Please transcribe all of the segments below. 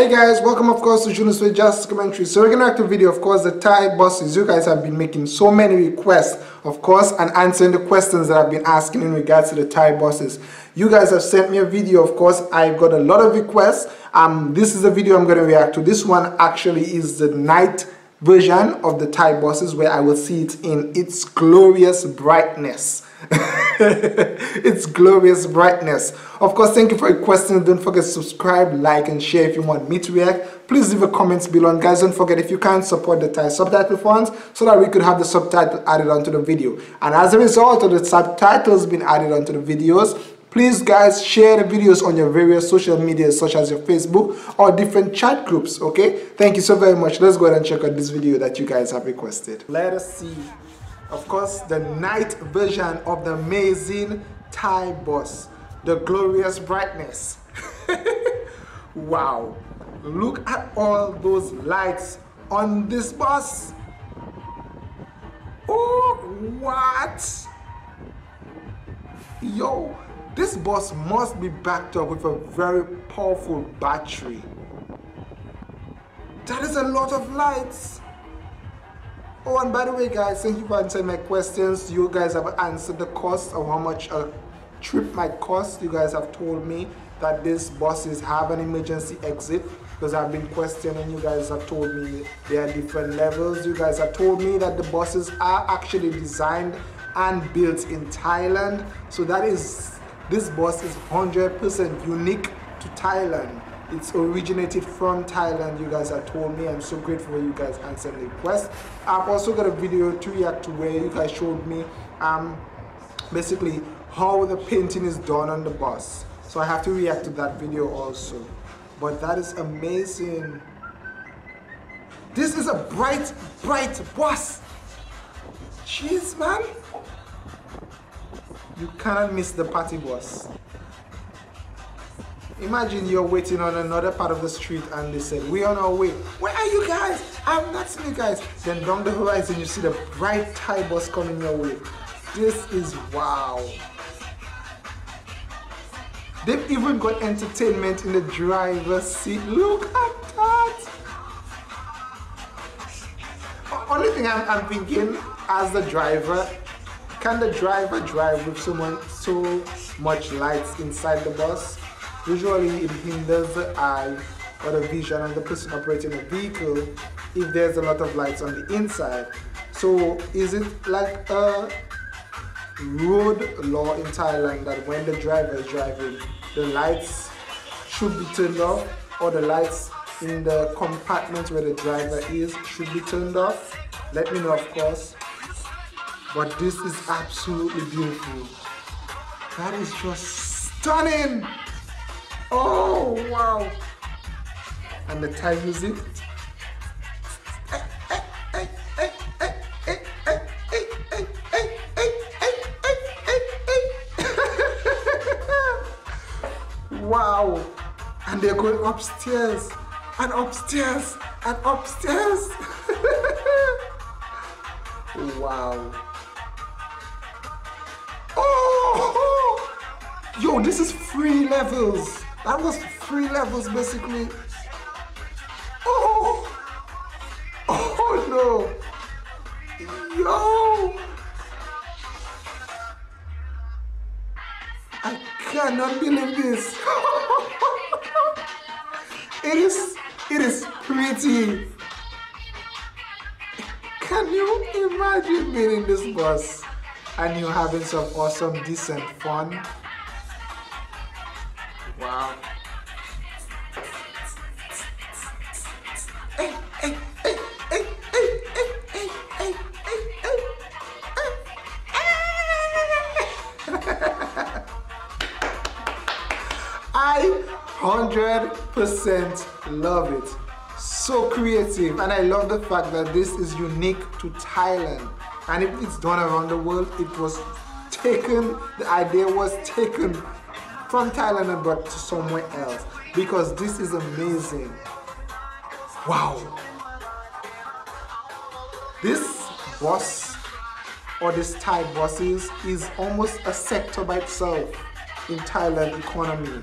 Hey guys, welcome of course to Junosuede Just Commentary. So we're gonna act a video, of course, the Thai bosses. You guys have been making so many requests, of course, and answering the questions that I've been asking in regards to the Thai bosses. You guys have sent me a video, of course. I've got a lot of requests. Um, this is the video I'm gonna react to. This one actually is the night version of the Thai bosses where I will see it in its glorious brightness. its glorious brightness. Of course, thank you for requesting. Don't forget to subscribe, like, and share if you want me to react. Please leave a comment below. And guys, don't forget if you can support the Thai subtitle funds so that we could have the subtitle added onto the video. And as a result of the subtitles being added onto the videos, Please guys share the videos on your various social medias such as your Facebook or different chat groups, okay? Thank you so very much. Let's go ahead and check out this video that you guys have requested. Let us see of course, the night version of the amazing Thai boss, the glorious brightness. wow, look at all those lights on this bus. Oh, what? Yo, this bus must be backed up with a very powerful battery. That is a lot of lights. Oh, and by the way, guys, thank you for answering my questions. You guys have answered the cost of how much a trip might cost. You guys have told me that these buses have an emergency exit because I've been questioning. You guys have told me there are different levels. You guys have told me that the buses are actually designed and built in Thailand. So that is, this bus is 100% unique to Thailand. It's originated from Thailand, you guys have told me. I'm so grateful you guys answered the request. I've also got a video to react to where you guys showed me um, basically how the painting is done on the bus. So I have to react to that video also. But that is amazing. This is a bright, bright bus. Jeez, man. You cannot miss the party bus. Imagine you're waiting on another part of the street and they said, we're on our way. Where are you guys? I've not seen you guys. Then down the horizon you see the bright Thai bus coming your way. This is wow. They've even got entertainment in the driver's seat. Look at that. Only thing I'm, I'm thinking as the driver, can the driver drive with someone so much lights inside the bus? Usually it hinders the eye or the vision of the person operating the vehicle if there's a lot of lights on the inside. So is it like a road law in Thailand that when the driver is driving, the lights should be turned off or the lights in the compartment where the driver is should be turned off? Let me know of course. But this is absolutely beautiful. That is just stunning! Oh, wow. And the Thai music. wow. And they're going upstairs and upstairs and upstairs. wow. Oh, yo, this is three levels. That was three levels basically. Oh! Oh no! Yo! I cannot believe this. it is it is pretty. Can you imagine being in this bus and you having some awesome decent fun? Wow. I 100% love it. So creative and I love the fact that this is unique to Thailand and if it's done around the world it was taken, the idea was taken from Thailand and brought to somewhere else because this is amazing. Wow. This bus or this Thai buses is almost a sector by itself in Thailand economy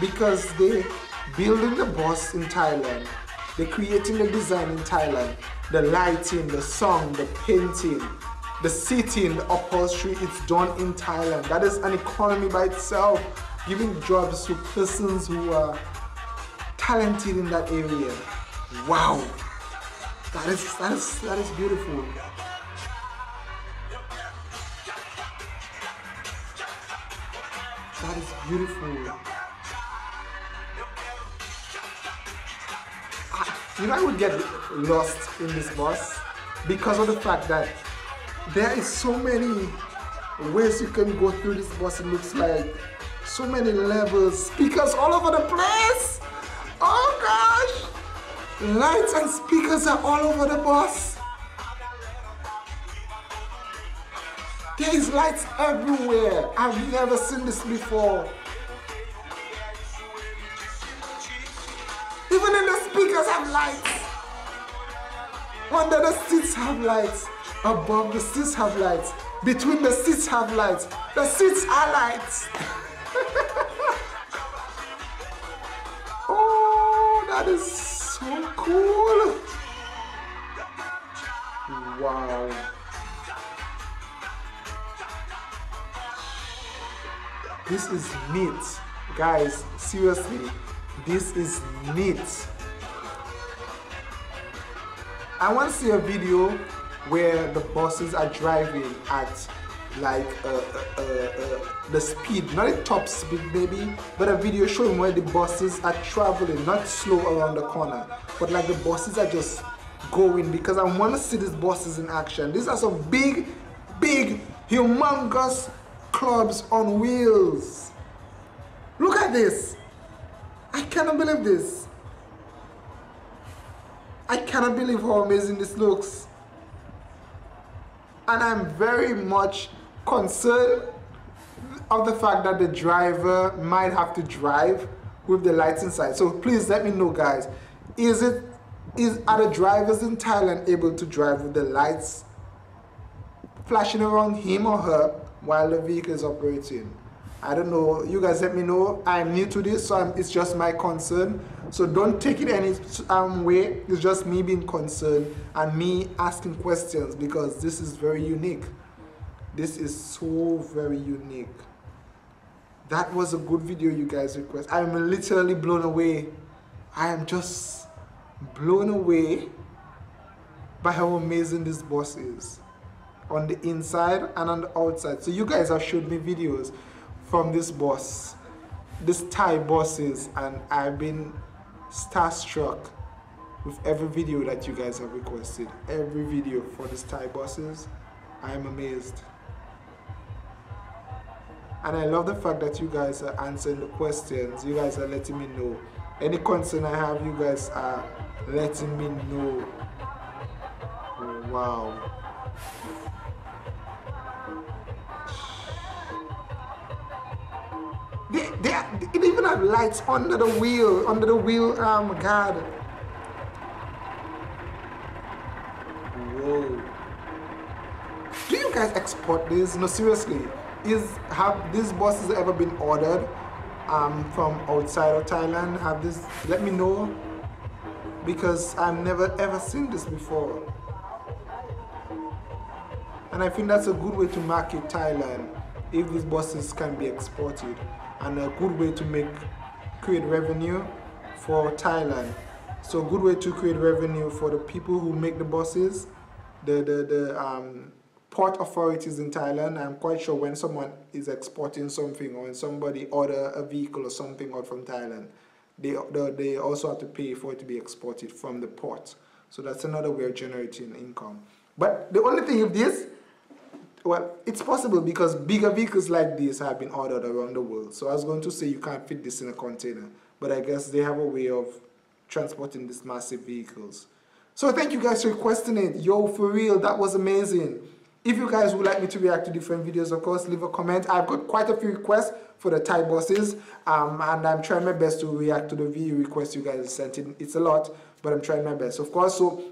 because they building the bus in Thailand, they're creating the design in Thailand, the lighting, the song, the painting, the seating, the upholstery, it's done in Thailand. That is an economy by itself, giving jobs to persons who are talented in that area. Wow. That is that is that is beautiful. That is beautiful. I, you know, I would get lost in this bus because of the fact that there is so many ways you can go through this bus. It looks like so many levels, speakers all over the place. Oh gosh, lights and speakers are all over the bus. There is lights everywhere. I've never seen this before. Even in the speakers have lights. Under the seats have lights. Above the seats have lights. Between the seats have lights. The seats are lights. oh, that is so cool. Wow. This is neat. Guys, seriously, this is neat. I want to see a video where the buses are driving at like uh, uh, uh, the speed, not a top speed maybe, but a video showing where the buses are traveling, not slow around the corner, but like the buses are just going because I want to see these buses in action. These are some big, big, humongous clubs on wheels. Look at this. I cannot believe this. I cannot believe how amazing this looks. And I'm very much concerned of the fact that the driver might have to drive with the lights inside. So please let me know guys. Is it is are the drivers in Thailand able to drive with the lights flashing around him or her while the vehicle is operating. I don't know. You guys let me know. I'm new to this, so I'm, it's just my concern. So don't take it any um, way. It's just me being concerned and me asking questions because this is very unique. This is so very unique. That was a good video you guys request. I'm literally blown away. I am just blown away by how amazing this boss is on the inside and on the outside. So you guys have showed me videos from this bus, this Thai buses, and I've been starstruck with every video that you guys have requested. Every video for this Thai buses, I am amazed. And I love the fact that you guys are answering the questions. You guys are letting me know. Any concern I have, you guys are letting me know. Wow. Even have lights under the wheel, under the wheel um, guard. Whoa. Do you guys export this? No, seriously. Is have these buses ever been ordered um, from outside of Thailand? Have this? Let me know because I've never ever seen this before. And I think that's a good way to market Thailand if these buses can be exported and a good way to make create revenue for Thailand. So good way to create revenue for the people who make the buses, the the the um, port authorities in Thailand. I'm quite sure when someone is exporting something or when somebody order a vehicle or something out from Thailand, they they also have to pay for it to be exported from the port. So that's another way of generating income. But the only thing with this well, it's possible because bigger vehicles like this have been ordered around the world. So I was going to say you can't fit this in a container, but I guess they have a way of transporting these massive vehicles. So thank you guys for requesting it. Yo, for real, that was amazing. If you guys would like me to react to different videos, of course, leave a comment. I've got quite a few requests for the Thai buses, um, and I'm trying my best to react to the video requests you guys sent in. It's a lot, but I'm trying my best. Of course, so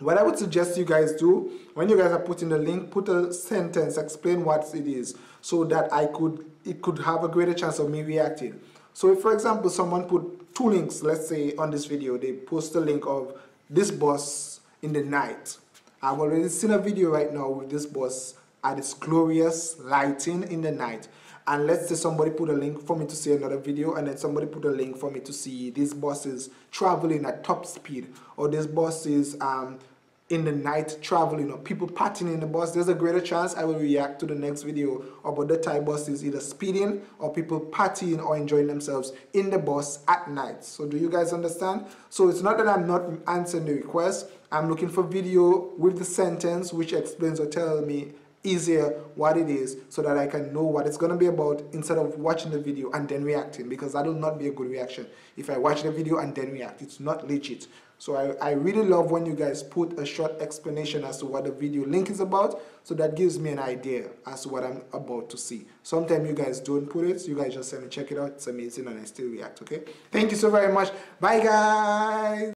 what I would suggest you guys do when you guys are putting the link put a sentence explain what it is so that I could it could have a greater chance of me reacting So if for example someone put two links, let's say on this video, they post a link of this bus in the night. I've already seen a video right now with this bus at its glorious lighting in the night and let's say somebody put a link for me to see another video and then somebody put a link for me to see these buses traveling at top speed or these buses um, in the night traveling or people partying in the bus there's a greater chance I will react to the next video about the Thai buses either speeding or people partying or enjoying themselves in the bus at night. So do you guys understand? So it's not that I'm not answering the request. I'm looking for video with the sentence which explains or tells me easier what it is so that I can know what it's going to be about instead of watching the video and then reacting because that will not be a good reaction. If I watch the video and then react it's not legit. So I, I really love when you guys put a short explanation as to what the video link is about so that gives me an idea as to what I'm about to see. Sometimes you guys don't put it you guys just send me check it out it's amazing and I still react okay? Thank you so very much. Bye guys